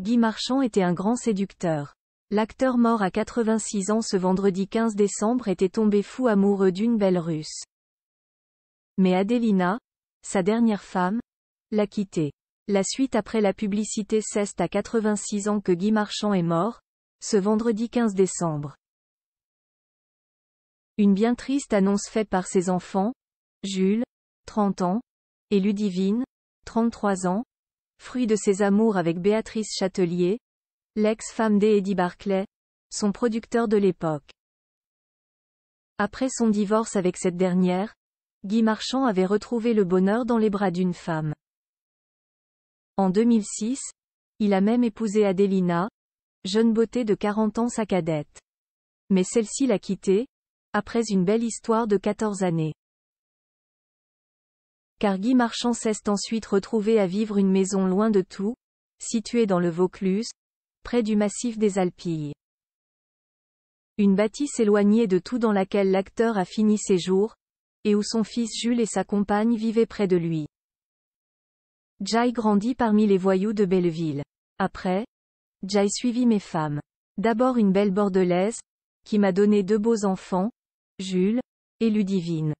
Guy Marchand était un grand séducteur. L'acteur mort à 86 ans ce vendredi 15 décembre était tombé fou amoureux d'une belle russe. Mais Adelina, sa dernière femme, l'a quitté. La suite après la publicité ceste à 86 ans que Guy Marchand est mort, ce vendredi 15 décembre. Une bien triste annonce faite par ses enfants, Jules, 30 ans, et Ludivine, 33 ans, fruit de ses amours avec Béatrice Châtelier, l'ex-femme d'Eddie Barclay, son producteur de l'époque. Après son divorce avec cette dernière, Guy Marchand avait retrouvé le bonheur dans les bras d'une femme. En 2006, il a même épousé Adelina, jeune beauté de 40 ans sa cadette. Mais celle-ci l'a quitté, après une belle histoire de 14 années. Car Guy Marchand s'est ensuite retrouvé à vivre une maison loin de tout, située dans le Vaucluse, près du massif des Alpilles. Une bâtisse éloignée de tout dans laquelle l'acteur a fini ses jours, et où son fils Jules et sa compagne vivaient près de lui. Jai grandit parmi les voyous de Belleville. Après, Jai suivit mes femmes. D'abord une belle bordelaise, qui m'a donné deux beaux enfants, Jules, et Ludivine.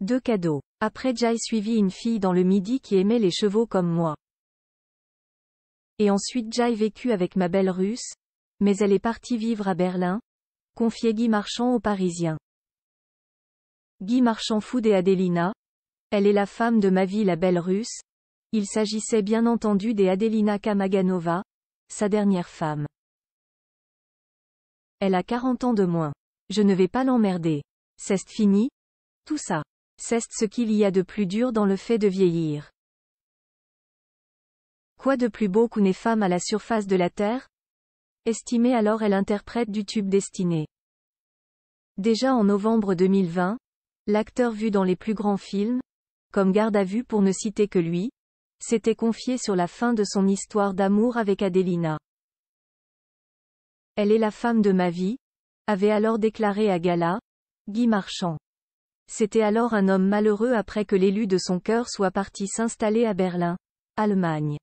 Deux cadeaux. Après Jai suivit une fille dans le midi qui aimait les chevaux comme moi. Et ensuite Jai vécut avec ma belle russe, mais elle est partie vivre à Berlin, confiait Guy Marchand aux Parisiens. Guy Marchand foud et Adelina, elle est la femme de ma vie la belle russe, il s'agissait bien entendu des Adelina Kamaganova, sa dernière femme. Elle a 40 ans de moins. Je ne vais pas l'emmerder. C'est fini Tout ça. C'est ce qu'il y a de plus dur dans le fait de vieillir. Quoi de plus beau qu'une femme à la surface de la Terre? Estimée alors elle interprète du tube destiné. Déjà en novembre 2020, l'acteur vu dans les plus grands films, comme Garde à vue pour ne citer que lui, s'était confié sur la fin de son histoire d'amour avec Adelina. Elle est la femme de ma vie, avait alors déclaré à Gala, Guy Marchand. C'était alors un homme malheureux après que l'élu de son cœur soit parti s'installer à Berlin, Allemagne.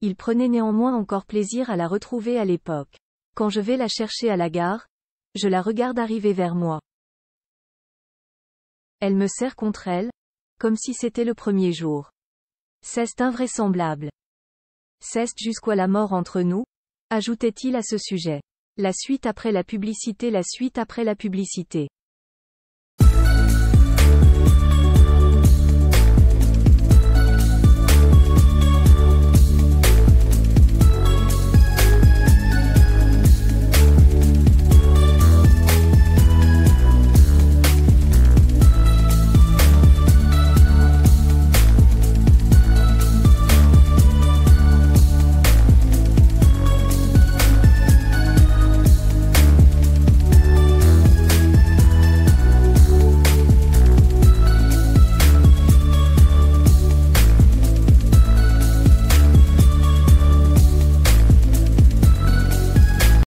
Il prenait néanmoins encore plaisir à la retrouver à l'époque. Quand je vais la chercher à la gare, je la regarde arriver vers moi. Elle me serre contre elle, comme si c'était le premier jour. C'est invraisemblable. C'est jusqu'à la mort entre nous, ajoutait-il à ce sujet. La suite après la publicité La suite après la publicité.